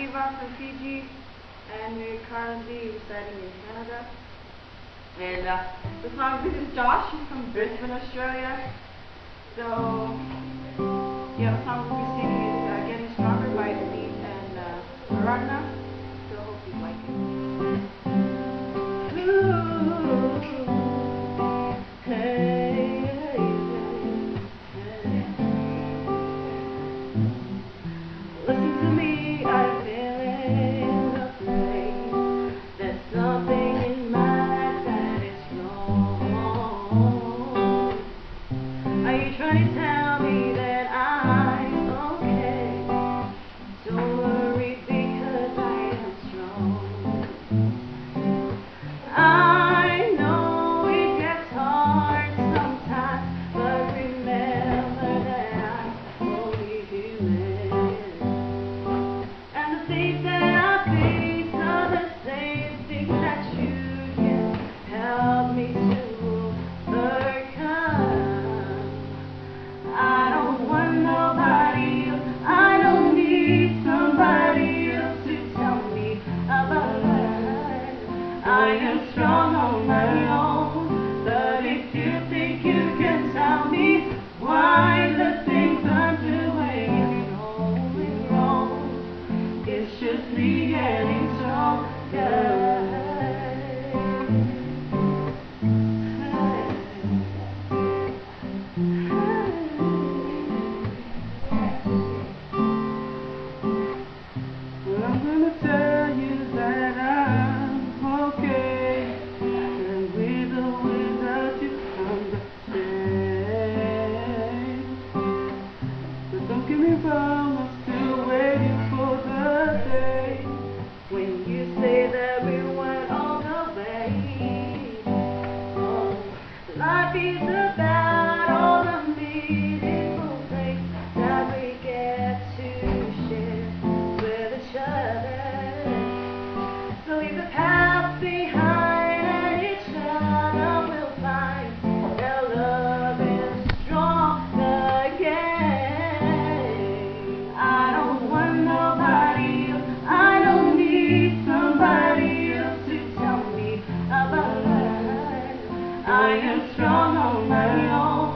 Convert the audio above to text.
Iva from Fiji, and we're currently residing in Canada. And uh, the song, this is Josh, he's from Brisbane, Australia. So, yeah, the song we'll be singing is uh, Getting Stronger by The Elite and uh. So, hope you like it. getting stronger. I'm gonna tell you that I'm okay And with or without you don't give me back 想到没有